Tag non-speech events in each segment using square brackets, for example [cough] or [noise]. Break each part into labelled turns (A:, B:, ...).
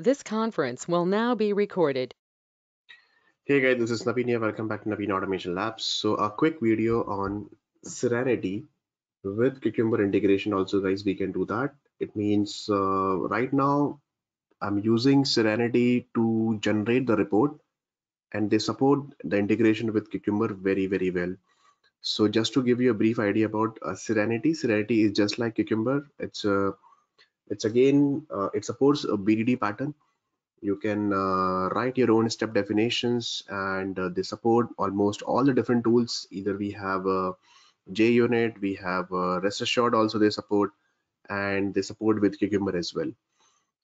A: This conference will now be recorded.
B: Hey guys, this is Naveen here. Welcome back to Naveen Automation Labs. So a quick video on Serenity with Cucumber integration also guys, we can do that. It means uh, right now I'm using Serenity to generate the report and they support the integration with Cucumber very, very well. So just to give you a brief idea about uh, Serenity, Serenity is just like Cucumber. It's a it's again uh, it supports a bdd pattern. You can uh, write your own step definitions and uh, they support almost all the different tools. Either we have a JUnit, we have a rest assured also they support and they support with cucumber as well.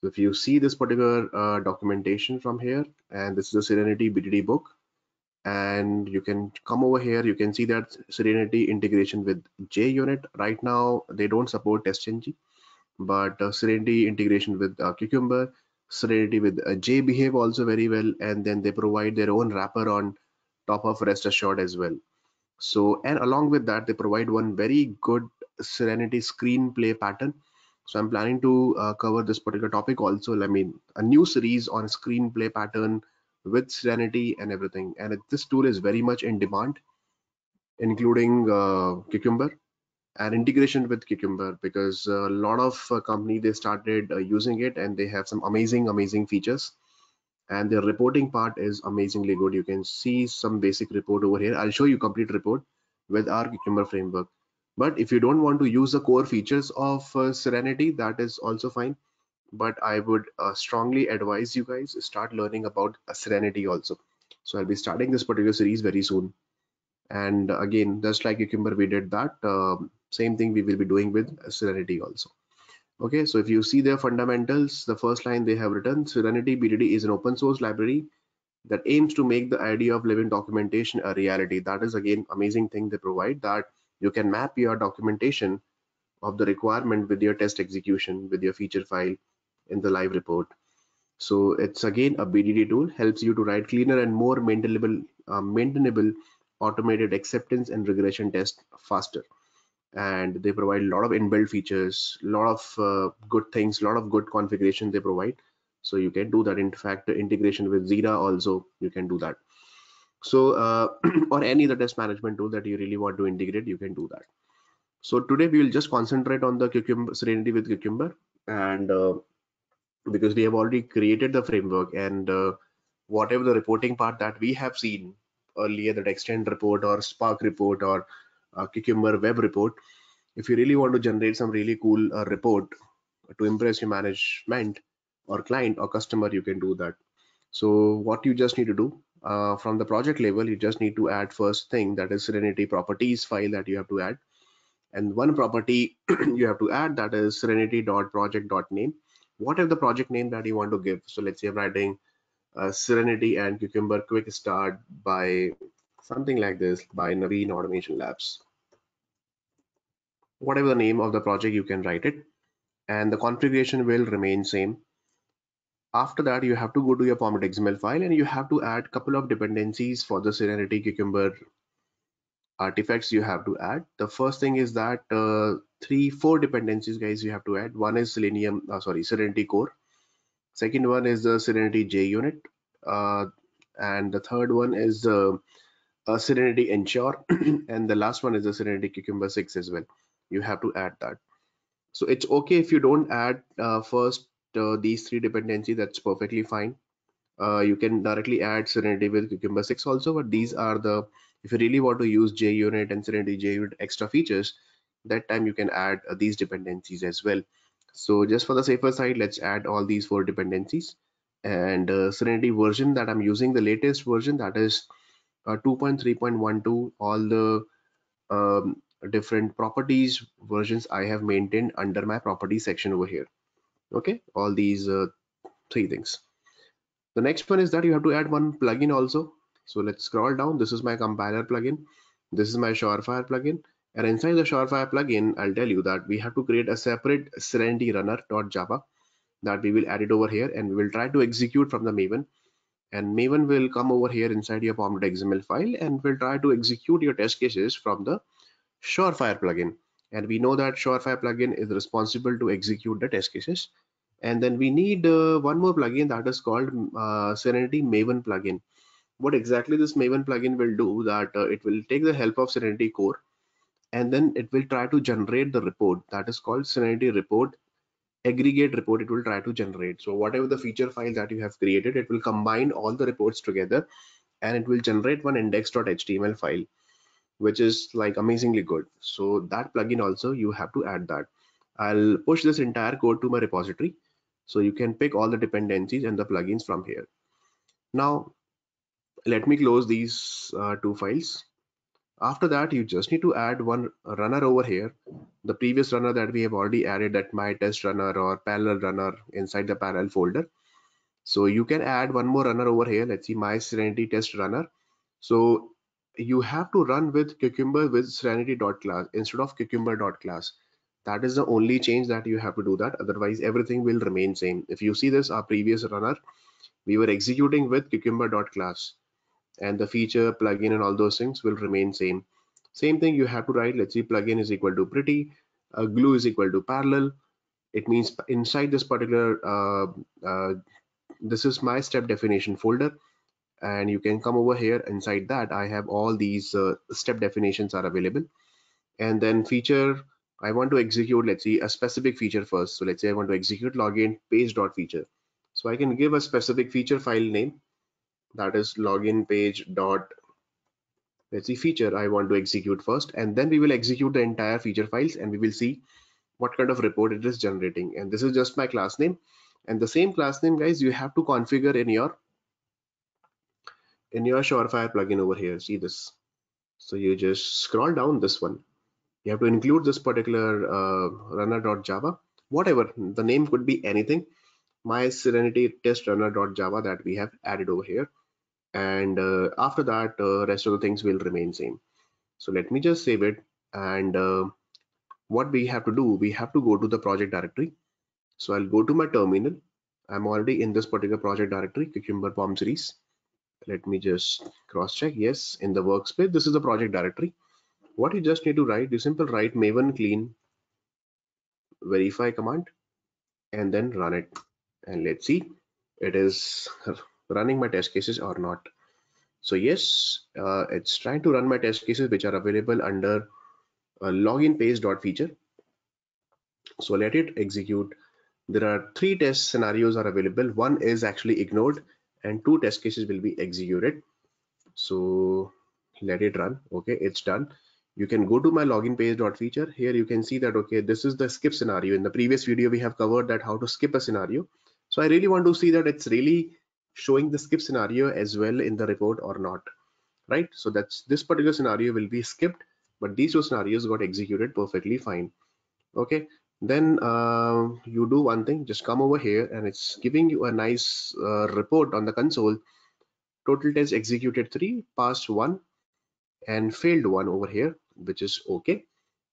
B: So if you see this particular uh, documentation from here and this is the serenity bdd book and you can come over here you can see that serenity integration with JUnit right now they don't support testng but uh, Serenity integration with uh, Cucumber, Serenity with uh, JBehave also very well, and then they provide their own wrapper on top of Rest Assured as well. So, and along with that, they provide one very good Serenity screenplay pattern. So I'm planning to uh, cover this particular topic also. I mean, a new series on screenplay pattern with Serenity and everything. And it, this tool is very much in demand, including uh, Cucumber and integration with cucumber because a lot of uh, company they started uh, using it and they have some amazing amazing features. And their reporting part is amazingly good. You can see some basic report over here. I'll show you complete report with our cucumber framework. But if you don't want to use the core features of uh, serenity that is also fine. But i would uh, strongly advise you guys start learning about uh, serenity also. So i'll be starting this particular series very soon. And again just like cucumber we did that um, same thing we will be doing with serenity also. Okay so if you see their fundamentals the first line they have written serenity bdd is an open source library that aims to make the idea of living documentation a reality. That is again amazing thing they provide that you can map your documentation of the requirement with your test execution with your feature file in the live report. So it's again a bdd tool helps you to write cleaner and more maintainable uh, maintainable automated acceptance and regression test faster and they provide a lot of inbuilt features a lot of uh, good things a lot of good configuration they provide. So you can do that. In fact integration with Jira also you can do that. So uh, [clears throat] or any other test management tool that you really want to integrate you can do that. So today we will just concentrate on the cucumber serenity with cucumber. And uh, because we have already created the framework and uh, whatever the reporting part that we have seen earlier that Extent report or spark report or Cucumber web report. If you really want to generate some really cool uh, report to impress your management or client or customer, you can do that. So what you just need to do uh, from the project level, you just need to add first thing that is Serenity properties file that you have to add. And one property [clears throat] you have to add that is serenity.project.name. What is the project name that you want to give? So let's say I'm writing uh, Serenity and Cucumber Quick Start by something like this by Naveen Automation Labs whatever the name of the project you can write it. And the configuration will remain same. After that you have to go to your pom.xml file and you have to add couple of dependencies for the serenity cucumber artifacts you have to add. The first thing is that uh, three four dependencies guys you have to add. One is selenium uh, sorry serenity core. Second one is the serenity JUnit uh, and the third one is the uh, serenity ensure. [clears throat] And the last one is the serenity cucumber 6 as well you have to add that. So it's okay if you don't add uh, first uh, these three dependency that's perfectly fine. Uh, you can directly add serenity with cucumber 6 also but these are the if you really want to use JUnit and serenity JUnit extra features that time you can add uh, these dependencies as well. So just for the safer side let's add all these four dependencies. And uh, serenity version that i'm using the latest version that is uh, 2.3.12 all the um, different properties versions I have maintained under my property section over here. Okay, all these uh, three things. The next one is that you have to add one plugin also. So let's scroll down. This is my compiler plugin. This is my Surefire plugin. And inside the Surefire plugin, I'll tell you that we have to create a separate Serenity runner.java that we will add it over here and we will try to execute from the Maven. And Maven will come over here inside your pom.xml file and will try to execute your test cases from the Surefire plugin. And we know that Surefire plugin is responsible to execute the test cases. and then we need uh, one more plugin that is called uh, Serenity Maven plugin. What exactly this Maven plugin will do that uh, it will take the help of Serenity Core and then it will try to generate the report that is called Serenity report aggregate report it will try to generate. So whatever the feature file that you have created, it will combine all the reports together and it will generate one index.html file which is like amazingly good. So that plugin also you have to add that. I'll push this entire code to my repository so you can pick all the dependencies and the plugins from here. Now let me close these uh, two files. After that you just need to add one runner over here. The previous runner that we have already added that my test runner or parallel runner inside the parallel folder. So you can add one more runner over here. Let's see my serenity test runner. So you have to run with cucumber with serenity dot class instead of cucumber dot class. That is the only change that you have to do that. Otherwise everything will remain same. If you see this our previous runner we were executing with cucumber dot class. And the feature plugin and all those things will remain same. Same thing you have to write let's see plugin is equal to pretty uh, glue is equal to parallel. It means inside this particular uh, uh, this is my step definition folder and you can come over here inside that. I have all these uh, step definitions are available. And then feature I want to execute let's see a specific feature first. So let's say I want to execute login page dot feature so I can give a specific feature file name. That is login page dot let's see feature I want to execute first. And then we will execute the entire feature files and we will see what kind of report it is generating. And this is just my class name. And the same class name guys you have to configure in your in your Surefire plugin over here, see this. So you just scroll down this one. You have to include this particular uh, runner.java, whatever the name could be anything. My Serenity test runner.java that we have added over here. And uh, after that, uh, rest of the things will remain same. So let me just save it. And uh, what we have to do, we have to go to the project directory. So I'll go to my terminal. I'm already in this particular project directory, Cucumber POM series let me just cross check yes in the workspace this is the project directory. What you just need to write you simple write maven clean verify command and then run it. And let's see it is [laughs] running my test cases or not. So yes uh, it's trying to run my test cases which are available under uh, login page dot feature. So let it execute. There are three test scenarios are available. One is actually ignored and two test cases will be executed. So let it run. Okay it's done. You can go to my login page dot feature here you can see that okay this is the skip scenario. In the previous video we have covered that how to skip a scenario. So i really want to see that it's really showing the skip scenario as well in the report or not right? So that's this particular scenario will be skipped but these two scenarios got executed perfectly fine. Okay then uh, you do one thing just come over here and it's giving you a nice uh, report on the console. Total test executed three passed one and failed one over here which is okay.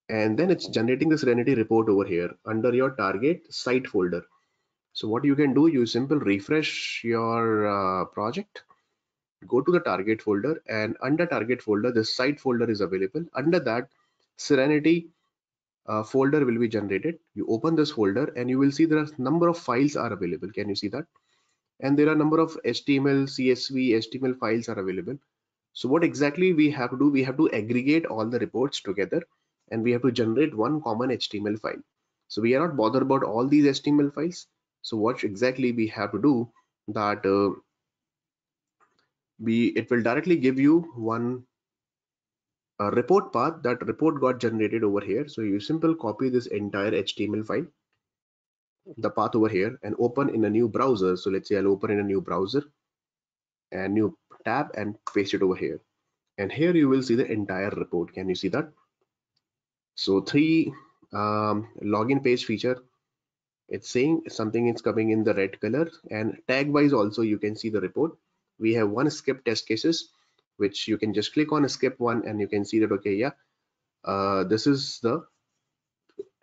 B: And then it's generating the serenity report over here under your target site folder. So what you can do you simple refresh your uh, project go to the target folder and under target folder the site folder is available. Under that serenity uh, folder will be generated. You open this folder and you will see there are number of files are available. Can you see that? And there are number of html csv html files are available. So what exactly we have to do? We have to aggregate all the reports together and we have to generate one common html file. So we are not bothered about all these html files. So what exactly we have to do that uh, we it will directly give you one a report path that report got generated over here. So you simple copy this entire html file the path over here and open in a new browser. So let's say i'll open in a new browser and new tab and paste it over here. And here you will see the entire report. Can you see that? So three um, login page feature. It's saying something is coming in the red color. And tag wise also you can see the report. We have one skip test cases which you can just click on a skip one and you can see that okay yeah uh, this is the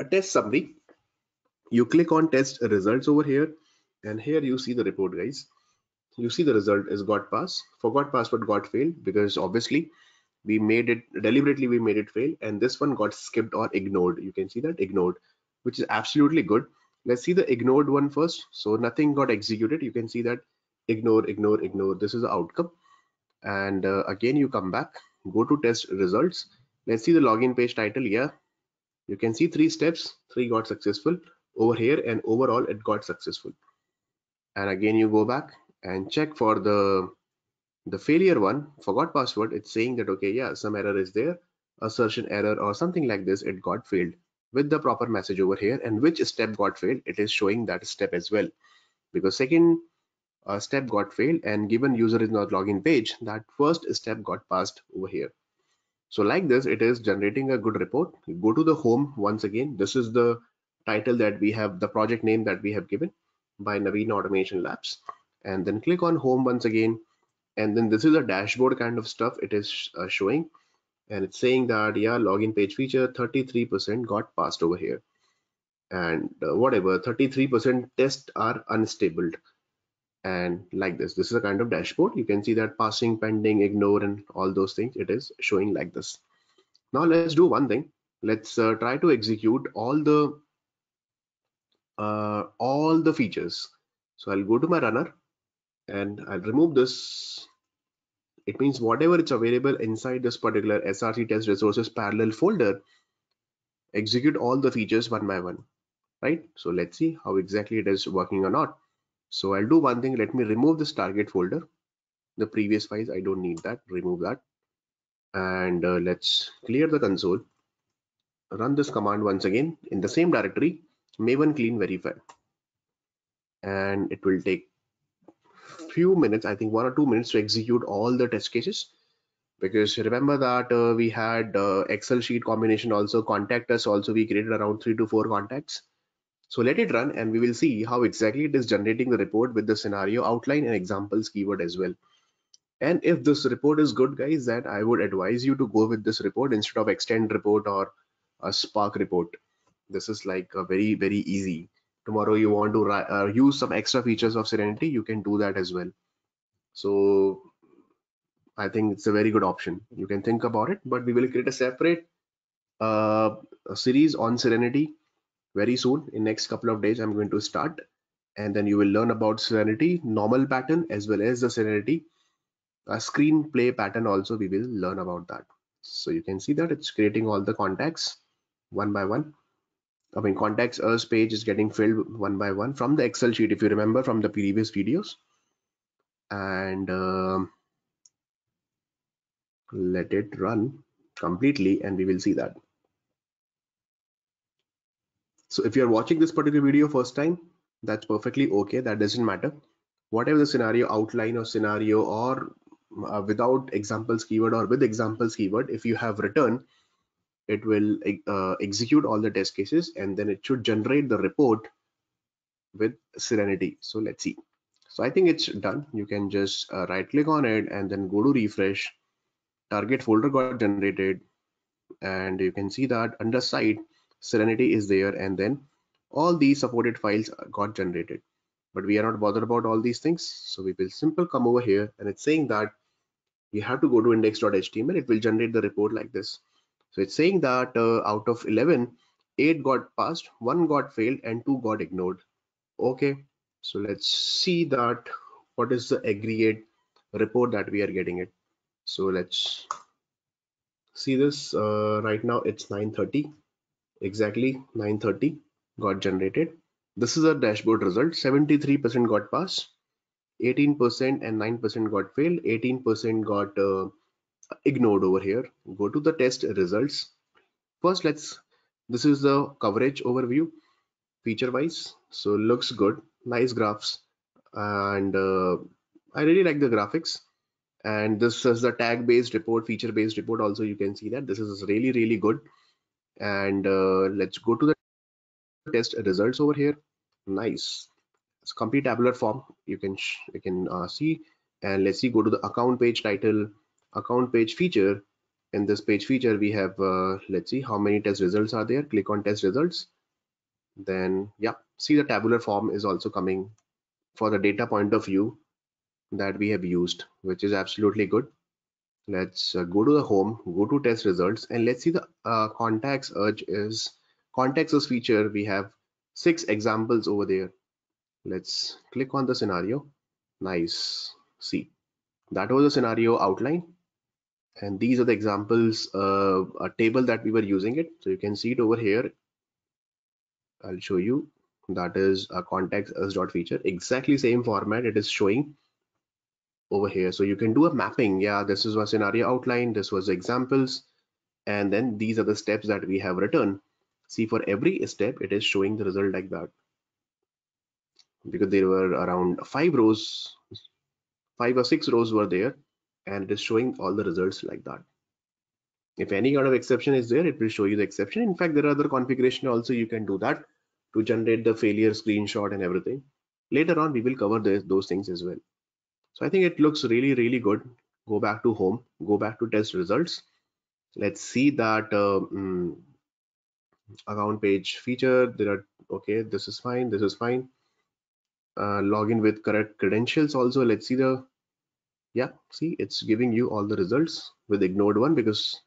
B: test summary. You click on test results over here and here you see the report guys. You see the result is got pass forgot password got failed because obviously we made it deliberately we made it fail and this one got skipped or ignored. You can see that ignored which is absolutely good. Let's see the ignored one first. So nothing got executed. You can see that ignore ignore ignore. This is the outcome and uh, again you come back go to test results. Let's see the login page title yeah you can see three steps. Three got successful over here and overall it got successful. And again you go back and check for the the failure one. Forgot password. It's saying that okay yeah some error is there. Assertion error or something like this it got failed. With the proper message over here and which step got failed it is showing that step as well. Because second uh, step got failed and given user is not login page that first step got passed over here. So like this it is generating a good report. Go to the home once again. This is the title that we have the project name that we have given by Naveen Automation Labs. And then click on home once again. And then this is a dashboard kind of stuff it is uh, showing. And it's saying that yeah login page feature 33% got passed over here. And uh, whatever 33% tests are unstable and like this. This is a kind of dashboard. You can see that passing pending ignore and all those things. It is showing like this. Now let's do one thing. Let's uh, try to execute all the uh, all the features. So I'll go to my runner and I'll remove this. It means whatever it's available inside this particular src test resources parallel folder execute all the features one by one right? So let's see how exactly it is working or not so I'll do one thing. Let me remove this target folder. The previous files I don't need that. Remove that. And uh, let's clear the console. Run this command once again in the same directory. Maven clean verify. And it will take few minutes i think one or two minutes to execute all the test cases. Because remember that uh, we had uh, excel sheet combination also. Contact us also. We created around three to four contacts so let it run and we will see how exactly it is generating the report with the scenario outline and examples keyword as well. And if this report is good guys that i would advise you to go with this report instead of Extent report or a spark report. This is like a very very easy. Tomorrow you want to uh, use some extra features of serenity you can do that as well. So i think it's a very good option. You can think about it but we will create a separate uh, a series on serenity very soon in next couple of days i'm going to start and then you will learn about serenity normal pattern as well as the serenity a screenplay pattern also we will learn about that so you can see that it's creating all the contacts one by one I mean, contacts us page is getting filled one by one from the Excel sheet, if you remember from the previous videos. And uh, let it run completely and we will see that. So if you're watching this particular video first time, that's perfectly okay. That doesn't matter. Whatever the scenario outline or scenario or uh, without examples keyword or with examples keyword, if you have written it will uh, execute all the test cases and then it should generate the report with serenity so let's see so i think it's done you can just uh, right click on it and then go to refresh target folder got generated and you can see that under site serenity is there and then all these supported files got generated but we are not bothered about all these things so we will simple come over here and it's saying that you have to go to index.html it will generate the report like this so it's saying that uh, out of 11, eight got passed, one got failed and two got ignored. Okay, so let's see that what is the aggregate report that we are getting it. So let's see this uh, right now it's 930 exactly 930 got generated. This is a dashboard result. 73% got passed 18% and 9% got failed 18% got uh, ignored over here. Go to the test results. First let's this is the coverage overview feature wise so looks good nice graphs and uh, I really like the graphics. And this is the tag based report feature based report also you can see that. This is really really good and uh, let's go to the test results over here. Nice. It's complete tabular form. You can you can uh, see. And let's see go to the account page title account page feature. In this page feature we have uh, let's see how many test results are there. Click on test results. Then yeah see the tabular form is also coming for the data point of view that we have used which is absolutely good let's uh, go to the home go to test results and let's see the uh, contacts urge is contacts as feature. We have six examples over there. Let's click on the scenario. Nice. See that was a scenario outline. And these are the examples uh, a table that we were using it. So you can see it over here. I'll show you. That is a context as dot feature. Exactly same format. It is showing over here. So you can do a mapping. Yeah this is a scenario outline this was examples and then these are the steps that we have written. See for every step it is showing the result like that. Because there were around five rows five or six rows were there and it is showing all the results like that. If any kind of exception is there it will show you the exception. In fact there are other configuration also you can do that to generate the failure screenshot and everything. Later on we will cover the, those things as well so i think it looks really really good. Go back to home go back to test results. Let's see that mm, account page feature. There are okay this is fine this is fine. Uh, login with correct credentials also let's see the yeah see it's giving you all the results with ignored one because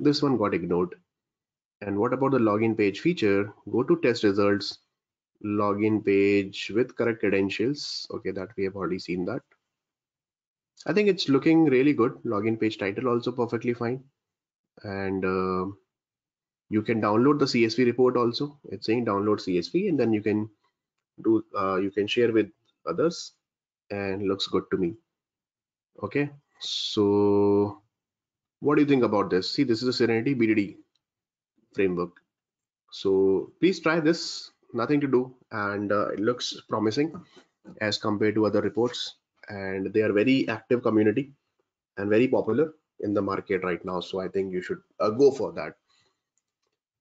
B: this one got ignored. And what about the login page feature? Go to test results login page with correct credentials. Okay that we have already seen that. I think it's looking really good. Login page title also perfectly fine. And uh, you can download the csv report also. It's saying download csv and then you can do uh, you can share with others and looks good to me. Okay so what do you think about this? See this is a serenity bdd framework. So please try this nothing to do and uh, it looks promising as compared to other reports and they are very active community and very popular in the market right now so i think you should uh, go for that.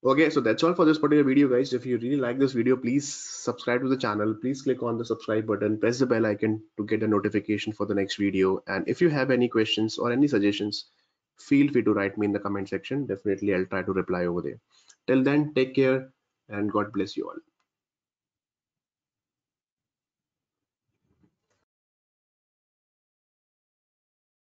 B: Okay so that's all for this particular video guys. If you really like this video please subscribe to the channel. Please click on the subscribe button. Press the bell icon to get a notification for the next video. And if you have any questions or any suggestions feel free to write me in the comment section. Definitely i'll try to reply over there. Till then take care and god bless you all